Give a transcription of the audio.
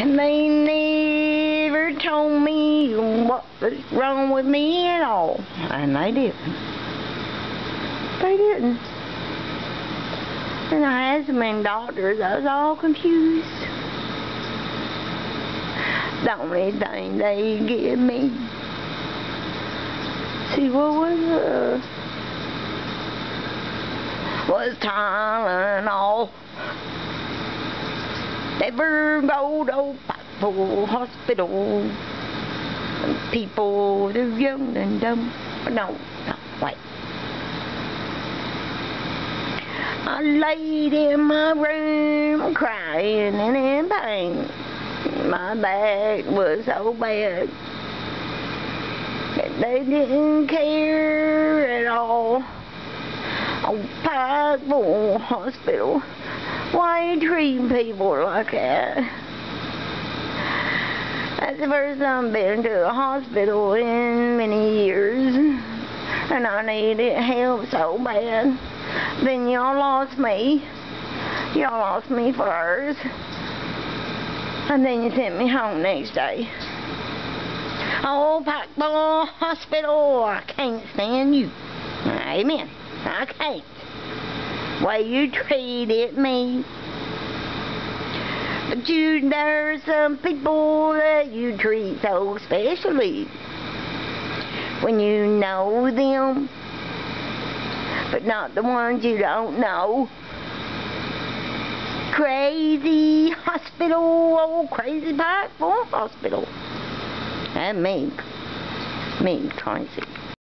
And they never told me what was wrong with me at all. And they didn't. They didn't. And I had so many doctors, I was all confused. The only thing they give me. See, what was, uh, was Tylenol. Never go to Hospital. When people are young and dumb. No, no, wait. I laid in my room crying and in pain. My back was so bad that they didn't care at all. Oh, Pikeville Hospital. Why you treating people like that? That's the first time I've been to a hospital in many years. And I needed help so bad. Then y'all lost me. Y'all lost me first. And then you sent me home next day. Oh, Pikeville Hospital, I can't stand you. Amen. Can't way you treated me. But you, there's some people that you treat so specially when you know them, but not the ones you don't know. Crazy hospital, old crazy Pikeville oh, hospital. And me, me, Tracy.